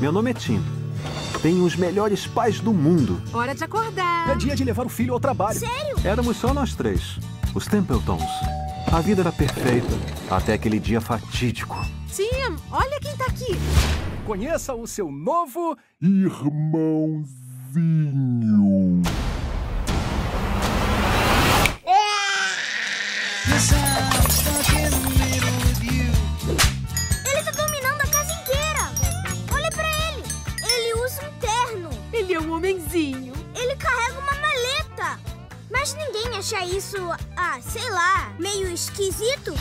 Meu nome é Tim. Tenho os melhores pais do mundo. Hora de acordar. É dia de levar o filho ao trabalho. Sério? Éramos só nós três, os Templetons. A vida era perfeita, até aquele dia fatídico. Tim, olha quem tá aqui. Conheça o seu novo Irmãozinho. Homenzinho. Ele carrega uma maleta. Mas ninguém acha isso, ah, sei lá, meio esquisito?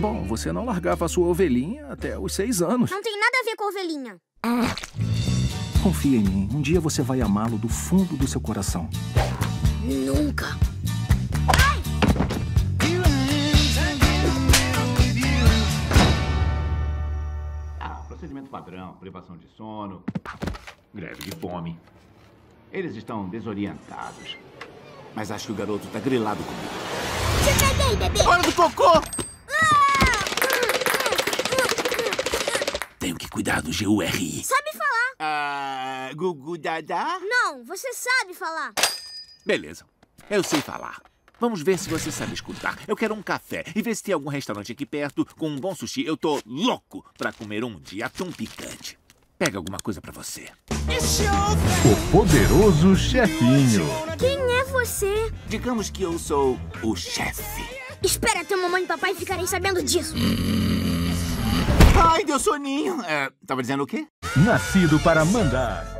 Bom, você não largava a sua ovelhinha até os seis anos. Não tem nada a ver com ovelhinha. Confia em mim. Um dia você vai amá-lo do fundo do seu coração. Nunca. Ah, procedimento padrão, privação de sono, greve de fome. Eles estão desorientados. Mas acho que o garoto tá grilado comigo. Te peguei, bebê. Hora do cocô! Ah! Tenho que cuidar do GURI. Sabe falar? Ah, Gugu Dadá? Não, você sabe falar. Beleza, eu sei falar. Vamos ver se você sabe escutar. Eu quero um café e ver se tem algum restaurante aqui perto com um bom sushi. Eu tô louco pra comer um de atum picante. Pega alguma coisa pra você. O poderoso chefinho. Quem é você? Digamos que eu sou o chefe. Espera até mamãe e papai ficarem sabendo disso. Ai, deu soninho. É, tava dizendo o quê? Nascido para mandar.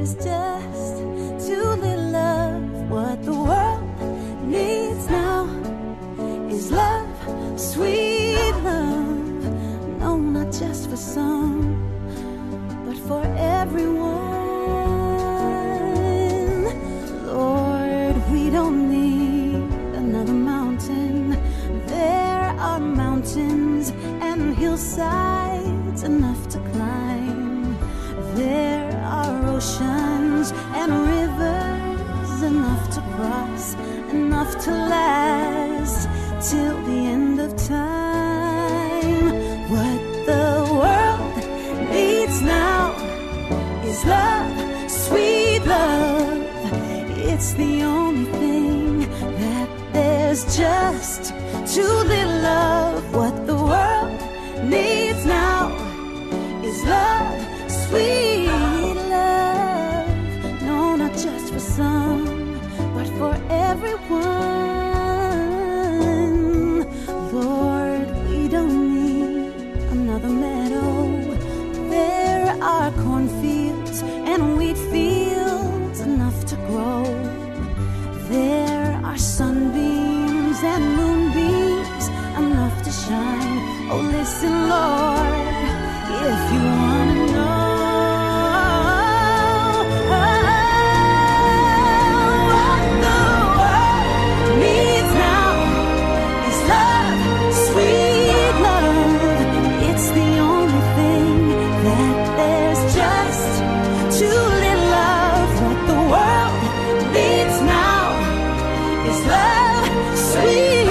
There's just too little of. What the world needs now is love, sweet love. No, not just for some, but for everyone. Lord, we don't need another mountain. There are mountains and hillsides enough to climb. Is love, sweet love. It's the only thing that there's just too little of. What the world needs sweet